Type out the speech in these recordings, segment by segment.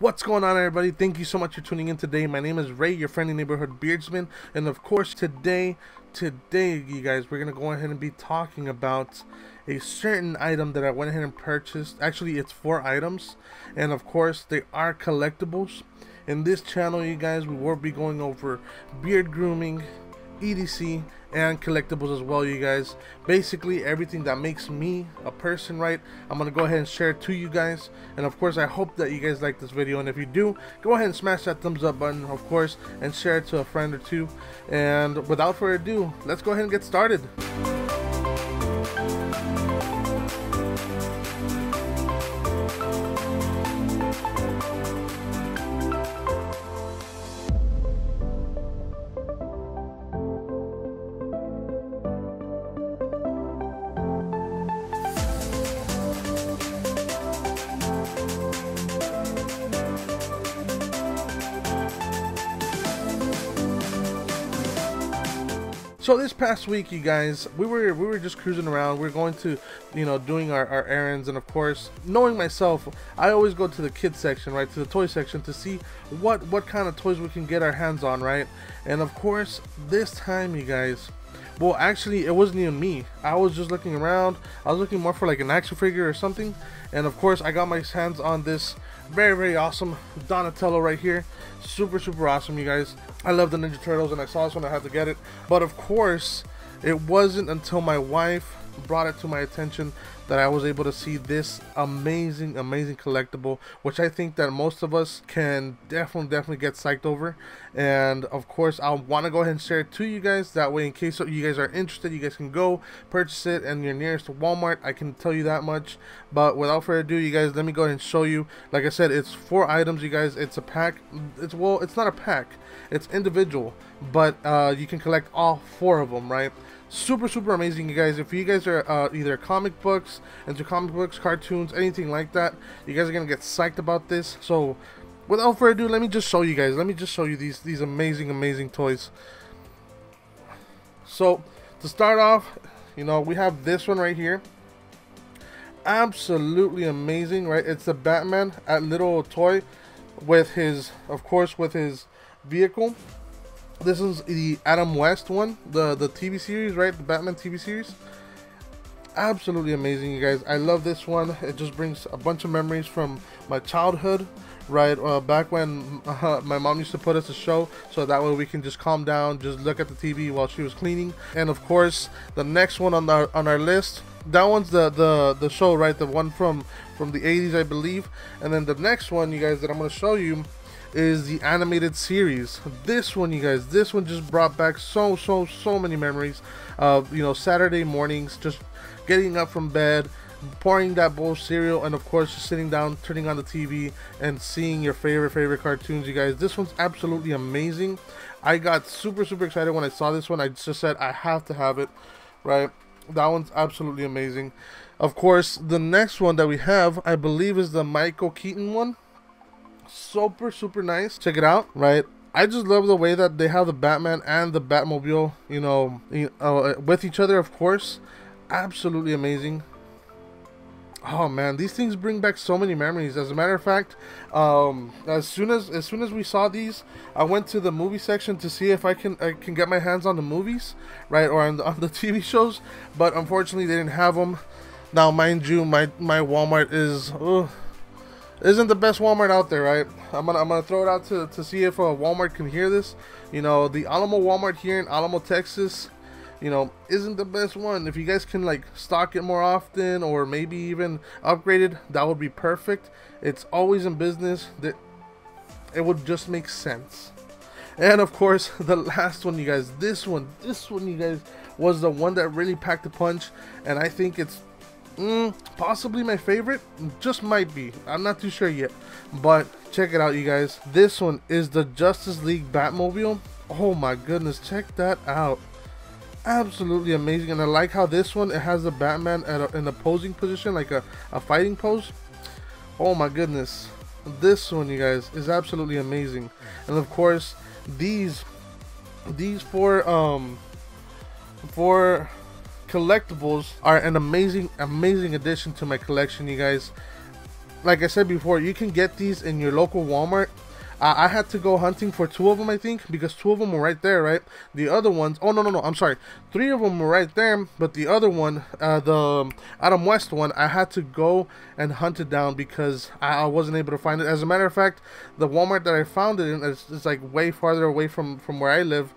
What's going on everybody? Thank you so much for tuning in today. My name is Ray, your friendly neighborhood beardsman. And of course today, today you guys, we're going to go ahead and be talking about a certain item that I went ahead and purchased. Actually, it's four items. And of course, they are collectibles. In this channel, you guys, we will be going over beard grooming, EDC, and collectibles as well you guys. Basically everything that makes me a person right I'm gonna go ahead and share it to you guys. And of course I hope that you guys like this video. And if you do go ahead and smash that thumbs up button of course and share it to a friend or two. And without further ado let's go ahead and get started So this past week, you guys, we were we were just cruising around. We are going to, you know, doing our, our errands, and of course, knowing myself, I always go to the kids section, right, to the toy section to see what what kind of toys we can get our hands on, right. And of course, this time, you guys, well, actually, it wasn't even me. I was just looking around. I was looking more for like an action figure or something. And of course, I got my hands on this very, very awesome Donatello right here. Super, super awesome, you guys. I love the Ninja Turtles, and I saw this one. I had to get it. But of course, it wasn't until my wife brought it to my attention that I was able to see this amazing, amazing collectible, which I think that most of us can definitely, definitely get psyched over. And of course, I want to go ahead and share it to you guys. That way, in case you guys are interested, you guys can go purchase it and your nearest Walmart. I can tell you that much. But without further ado, you guys, let me go ahead and show you. Like I said, it's four items, you guys. It's a pack. It's well, it's not a pack. It's individual, but uh, you can collect all four of them, right? Super super amazing you guys. If you guys are uh, either comic books into comic books cartoons anything like that you guys are gonna get psyched about this. So without further ado let me just show you guys. Let me just show you these these amazing amazing toys. So to start off you know we have this one right here. Absolutely amazing right? It's the batman at little toy with his of course with his vehicle this is the Adam West one, the the TV series, right? The Batman TV series. Absolutely amazing, you guys. I love this one. It just brings a bunch of memories from my childhood, right? Uh, back when uh, my mom used to put us a show, so that way we can just calm down, just look at the TV while she was cleaning. And of course, the next one on our on our list, that one's the the the show, right? The one from from the 80s, I believe. And then the next one, you guys, that I'm gonna show you is the animated series. This one, you guys, this one just brought back so, so, so many memories of, you know, Saturday mornings, just getting up from bed, pouring that bowl of cereal, and of course, just sitting down, turning on the TV, and seeing your favorite, favorite cartoons, you guys. This one's absolutely amazing. I got super, super excited when I saw this one. I just said, I have to have it, right? That one's absolutely amazing. Of course, the next one that we have, I believe, is the Michael Keaton one super super nice check it out right I just love the way that they have the Batman and the Batmobile, you know, uh, with each other, of course. Absolutely amazing. Oh man, these things bring back so many memories. As a matter of fact, um, as soon as as soon as we saw these, I went to the movie section to see if I can I can get my hands on the movies, right, or on the, on the TV shows. But unfortunately, they didn't have them. Now, mind you, my my Walmart is. Uh, isn't the best Walmart out there, right? I'm gonna I'm gonna throw it out to, to see if uh, Walmart can hear this. You know, the Alamo Walmart here in Alamo, Texas, you know, isn't the best one. If you guys can like stock it more often or maybe even upgrade it, that would be perfect. It's always in business. That it would just make sense. And of course, the last one, you guys. This one, this one, you guys, was the one that really packed a punch, and I think it's Mm, possibly my favorite. Just might be. I'm not too sure yet. But check it out, you guys. This one is the Justice League Batmobile. Oh my goodness, check that out. Absolutely amazing. And I like how this one, it has the Batman at a, in a posing position, like a, a fighting pose. Oh my goodness. This one, you guys, is absolutely amazing. And of course, these, these four, um, four collectibles are an amazing amazing addition to my collection you guys like I said before, you can get these in your local Walmart. Uh, I had to go hunting for two of them, I think, because two of them were right there, right? The other ones, oh no, no, no, I'm sorry, three of them were right there, but the other one, uh, the Adam West one, I had to go and hunt it down because I, I, wasn't able to find it. As a matter of fact, the Walmart that I found it in is, is like way farther away from from where I live,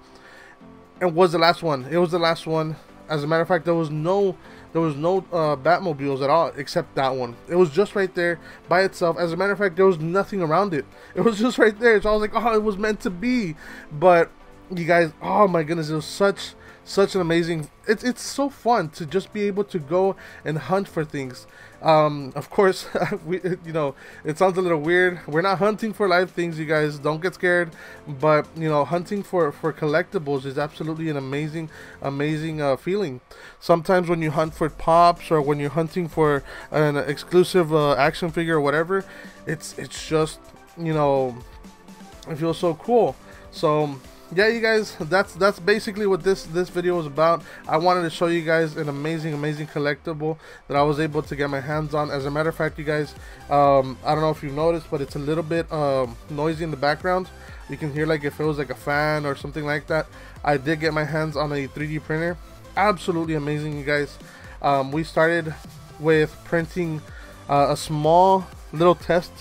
and was the last one. It was the last one. As a matter of fact, there was no there was no uh, Batmobiles at all except that one. It was just right there by itself. As a matter of fact, there was nothing around it. It was just right there. So I was like, oh, it was meant to be. But you guys, oh my goodness, it was such such an amazing it's it's so fun to just be able to go and hunt for things um, of course we you know it sounds a little weird. We're not hunting for live things you guys. Don't get scared. But you know hunting for for collectibles is absolutely an amazing amazing uh, feeling. Sometimes when you hunt for pops or when you're hunting for an exclusive uh, action figure or whatever it's it's just you know it feels so cool. So yeah you guys that's that's basically what this this video was about. I wanted to show you guys an amazing amazing collectible that i was able to get my hands on. As a matter of fact you guys um, i don't know if you've noticed but it's a little bit um, noisy in the background. You can hear like if it was like a fan or something like that. I did get my hands on a 3d printer. Absolutely amazing you guys. Um, we started with printing uh, a small little test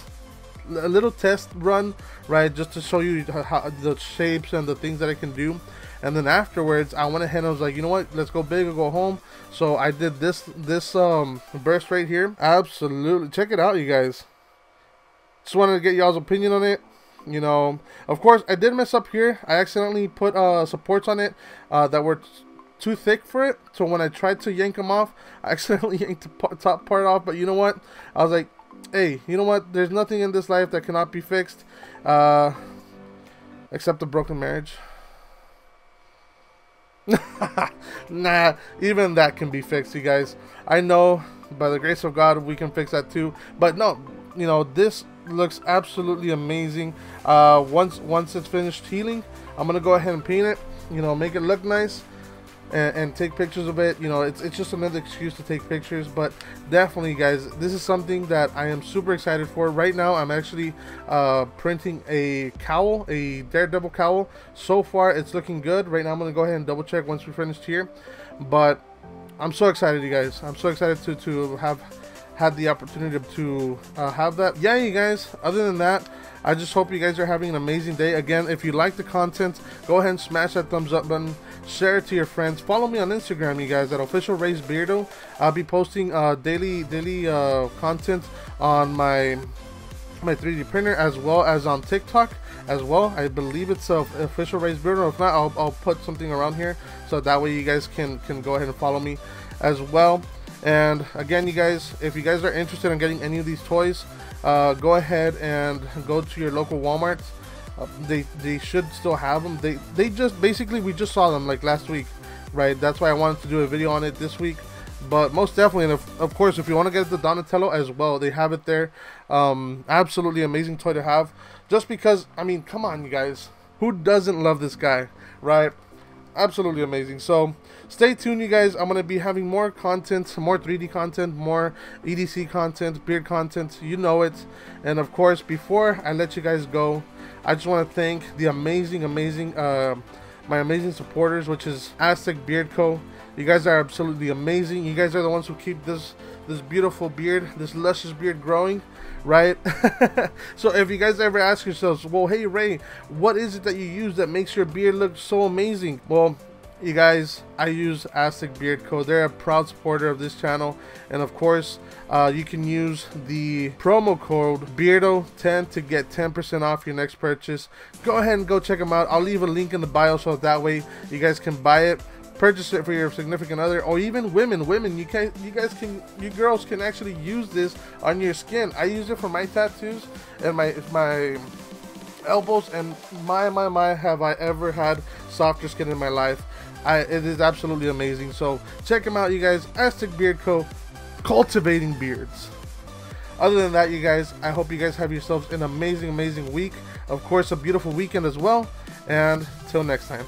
a little test run, right, just to show you how, the shapes and the things that I can do. And then afterwards, I went ahead and I was like, you know what, let's go big or go home. So I did this this um burst right here. Absolutely, check it out, you guys. Just wanted to get y'all's opinion on it. You know, of course, I did mess up here. I accidentally put uh supports on it uh, that were too thick for it. So when I tried to yank them off, I accidentally yanked the top part off. But you know what? I was like, hey, you know what? There's nothing in this life that cannot be fixed, uh, except a broken marriage. nah, even that can be fixed, you guys. I know, by the grace of God, we can fix that too. But no, you know, this looks absolutely amazing. Uh, once once it's finished healing, I'm gonna go ahead and paint it. You know, make it look nice and, and, take pictures of it. You know, it's, it's just another excuse to take pictures. But definitely, guys, this is something that I am super excited for. Right now, I'm actually uh, printing a cowl, a Daredevil cowl. So far, it's looking good. Right now, I'm going to go ahead and double check once we're finished here. But I'm so excited, you guys. I'm so excited to, to have had the opportunity to uh, have that. Yeah, you guys, other than that, I just hope you guys are having an amazing day. Again, if you like the content, go ahead and smash that thumbs up button. Share it to your friends. Follow me on Instagram, you guys, at official Rays Beardo. I'll be posting uh, daily daily uh, content on my my 3D printer as well as on TikTok as well. I believe it's uh, official Rays Beardo. If not, I'll, I'll put something around here so that way you guys can can go ahead and follow me as well. And again, you guys, if you guys are interested in getting any of these toys, uh, go ahead and go to your local Walmart. Uh, they they should still have them. They they just basically we just saw them like last week, right? That's why I wanted to do a video on it this week. But most definitely, and of, of course, if you want to get the Donatello as well, they have it there. Um, absolutely amazing toy to have. Just because, I mean, come on, you guys, who doesn't love this guy, right? Absolutely amazing. So stay tuned, you guys. I'm gonna be having more content, more 3D content, more EDC content, beard content. You know it. And of course, before I let you guys go, I just want to thank the amazing, amazing, uh, my amazing supporters, which is Aztec Beard Co. You guys are absolutely amazing. You guys are the ones who keep this this beautiful beard, this luscious beard growing, right? so if you guys ever ask yourselves, well, hey Ray, what is it that you use that makes your beard look so amazing? Well, you guys, I use Aztec Beard Co. They're a proud supporter of this channel. And of course, uh, you can use the promo code Beardo10 to get 10% off your next purchase. Go ahead and go check them out. I'll leave a link in the bio so that way you guys can buy it purchase it for your significant other or even women. Women you can you guys can you girls can actually use this on your skin. I use it for my tattoos and my my elbows and my my my have i ever had softer skin in my life. I, it is absolutely amazing. So check them out you guys. Aztec beard co. Cultivating beards. Other than that you guys i hope you guys have yourselves an amazing amazing week. Of course a beautiful weekend as well. And till next time